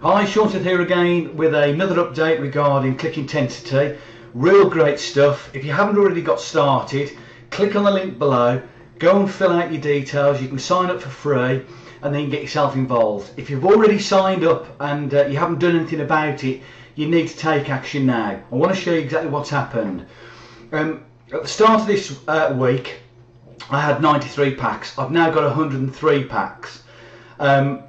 Hi, Smith here again with another update regarding click intensity. Real great stuff. If you haven't already got started, click on the link below, go and fill out your details. You can sign up for free and then get yourself involved. If you've already signed up and uh, you haven't done anything about it, you need to take action now. I want to show you exactly what's happened. Um, at the start of this uh, week, I had 93 packs. I've now got 103 packs. Um,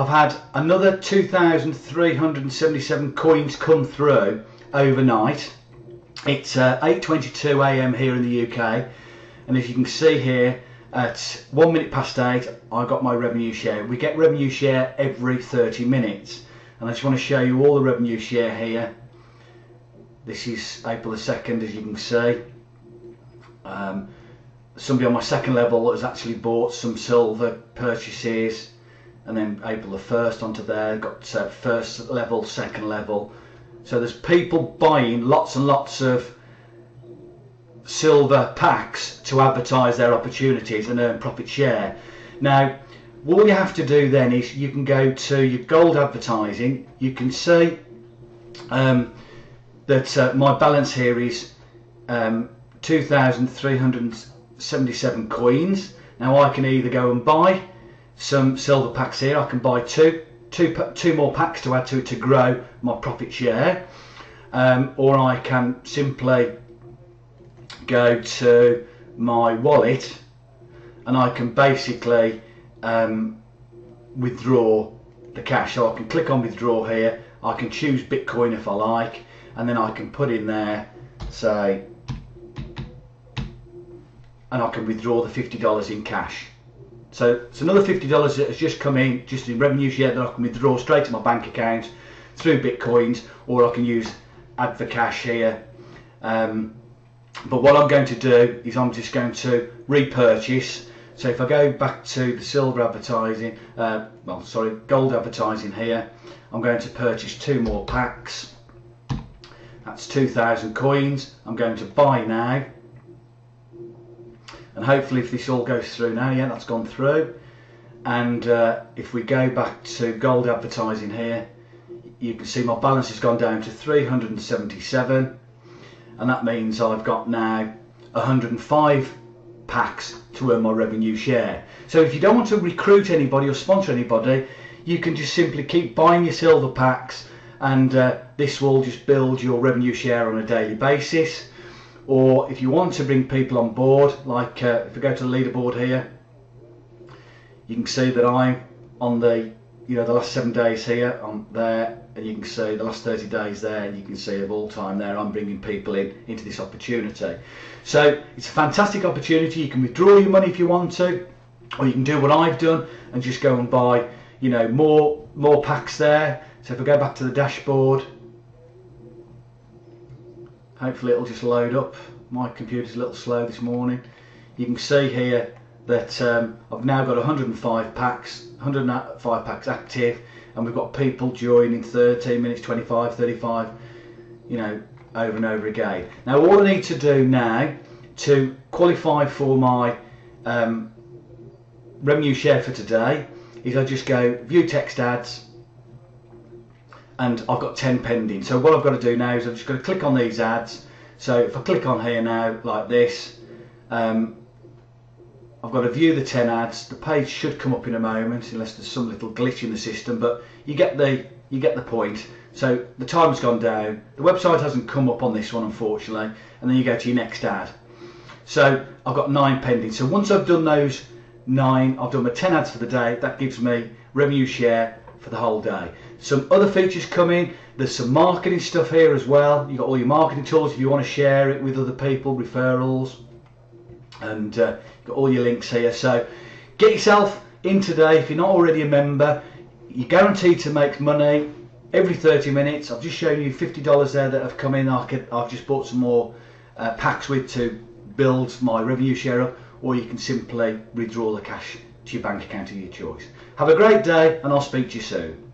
I've had another 2,377 coins come through overnight. It's uh, 8:22 a.m. here in the UK, and as you can see here, at one minute past eight, I got my revenue share. We get revenue share every 30 minutes, and I just want to show you all the revenue share here. This is April the 2nd, as you can see. Um, somebody on my second level has actually bought some silver purchases and then April the 1st onto there got uh, first level second level. So there's people buying lots and lots of silver packs to advertise their opportunities and earn profit share. Now all you have to do then is you can go to your gold advertising. You can see um, that uh, my balance here is um, 2,377 coins. Now I can either go and buy some silver packs here. I can buy two, two, two more packs to add to it to grow my profit share. Um, or I can simply go to my wallet and I can basically um, withdraw the cash. So I can click on withdraw here. I can choose Bitcoin if I like and then I can put in there say and I can withdraw the $50 in cash. So it's another $50 that has just come in just in revenue share that I can withdraw straight to my bank account through Bitcoins or I can use cash here. Um, but what I'm going to do is I'm just going to repurchase. So if I go back to the silver advertising, uh, well sorry, gold advertising here, I'm going to purchase two more packs. That's 2,000 coins. I'm going to buy now and hopefully if this all goes through now yeah that's gone through. And uh, if we go back to gold advertising here you can see my balance has gone down to 377 and that means I've got now 105 packs to earn my revenue share. So if you don't want to recruit anybody or sponsor anybody you can just simply keep buying your silver packs and uh, this will just build your revenue share on a daily basis or if you want to bring people on board like uh, if we go to the leaderboard here you can see that I'm on the you know the last seven days here I'm there and you can see the last 30 days there and you can see of all time there I'm bringing people in into this opportunity. So it's a fantastic opportunity. You can withdraw your money if you want to or you can do what I've done and just go and buy you know more more packs there. So if I go back to the dashboard hopefully it'll just load up. My computer's a little slow this morning. You can see here that um, I've now got 105 packs 105 packs active and we've got people joining 13 minutes 25 35 you know over and over again. Now all I need to do now to qualify for my um, revenue share for today is I just go view text ads and I've got 10 pending. So what I've got to do now is I'm just going to click on these ads. So if I click on here now like this, um, I've got to view the 10 ads. The page should come up in a moment unless there's some little glitch in the system, but you get the you get the point. So the time's gone down. The website hasn't come up on this one unfortunately, and then you go to your next ad. So I've got nine pending. So once I've done those nine, I've done my 10 ads for the day. That gives me revenue share for the whole day. Some other features coming. There's some marketing stuff here as well. You've got all your marketing tools if you want to share it with other people, referrals, and uh, got all your links here. So get yourself in today if you're not already a member. You're guaranteed to make money every 30 minutes. I've just shown you $50 there that have come in. I I've just bought some more uh, packs with to build my revenue share up, or you can simply withdraw the cash to your bank account of your choice. Have a great day and I'll speak to you soon.